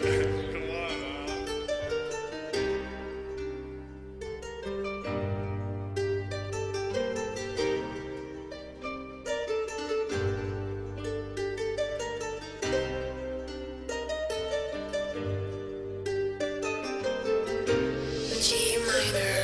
G minor.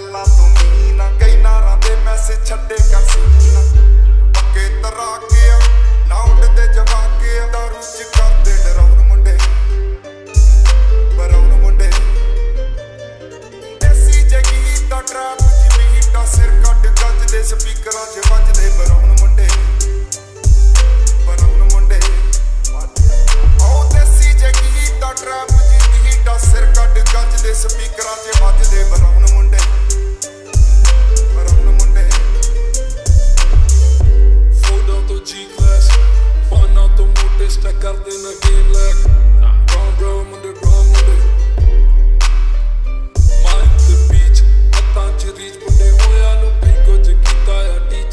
ela tão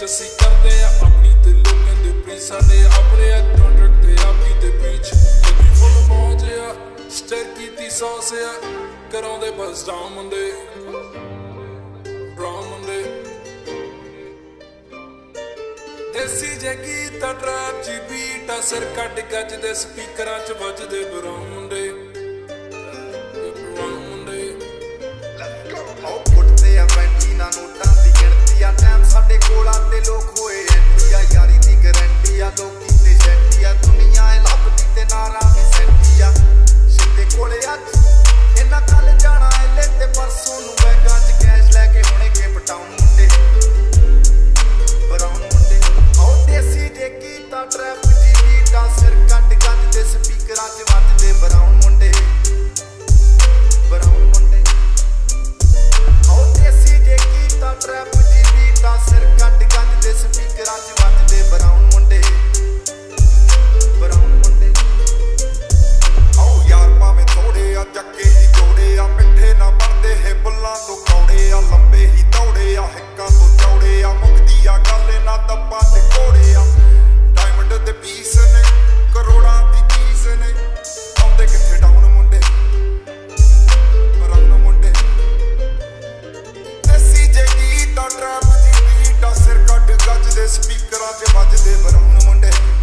ਅਸੀਂ ਕਰਦੇ ਆ ਆਪਣੀ ਤੇ ਲੋਕਾਂ ਦੇ ਪ੍ਰੀ ਸਾਡੇ ਆਪਣੇ ਆ ਕੰਟਰੈਕਟ ਤੇ ਆਪੀ ਤੇ ਬੀਚ ਵੀ ਫੁੱਲ ਮੌਜ ਆ ਸਟੇਰ ਕੀਤੀ ਸੌਂਸ ਆ ਕਰਾਉਂਦੇ ਬਸ ਡਾਊਨ ਮੁੰਡੇ ਡਾਊਨ ਮੁੰਡੇ ਦੇਸੀ ਜੇ ਗੀਤ ਟਰੈਪ ਜੀ ਬੀਟ ਅਸਰ ਕੱਢ ਗੱਜ ਦੇ ਸਪੀਕਰਾਂ 'ਚ ਵੱਜਦੇ ਬਰਾਉਂ But I'm on that.